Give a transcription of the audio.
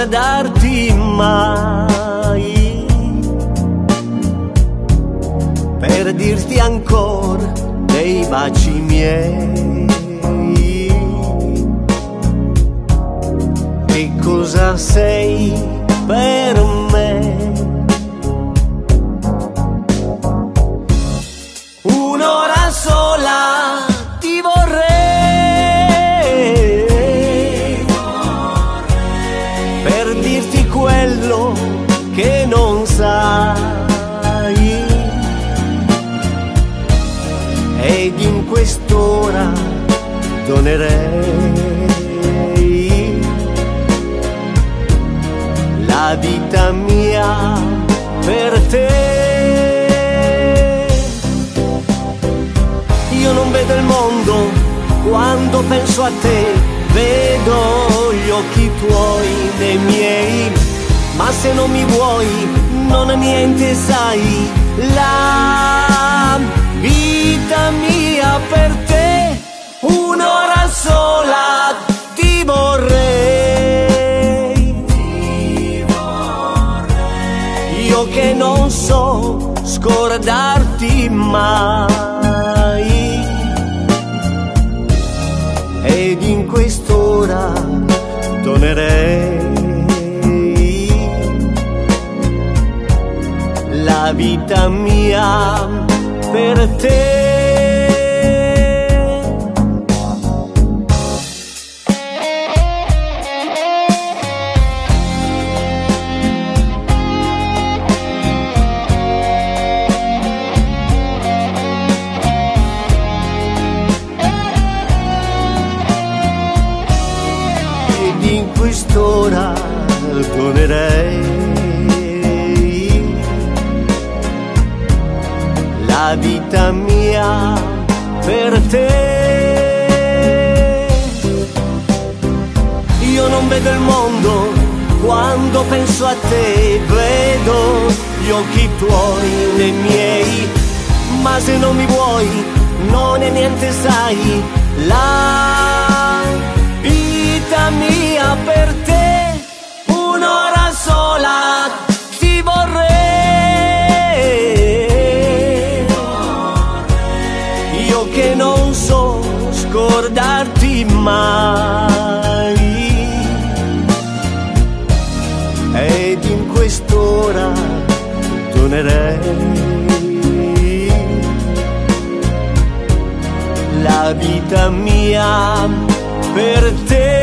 scordarti mai, per dirti ancora dei baci miei. Che cosa sei per me? Un'ora sola quello che non sai ed in quest'ora donerei la vita mia per te. Io non vedo il mondo quando penso a te, vedo gli occhi tuoi nei miei, ma se non mi vuoi non è niente, sai, la vita mia per te, un'ora sola ti vorrei. Io che non so scordarti mai. Ed in quest'ora donerei vita mia per te. in quest'ora donerei la vita mia per te. Io non vedo il mondo quando penso a te, vedo gli occhi tuoi nei miei, ma se non mi vuoi non è niente, sai, la scordarti mai. Ed in quest'ora donerei la vita mia per te.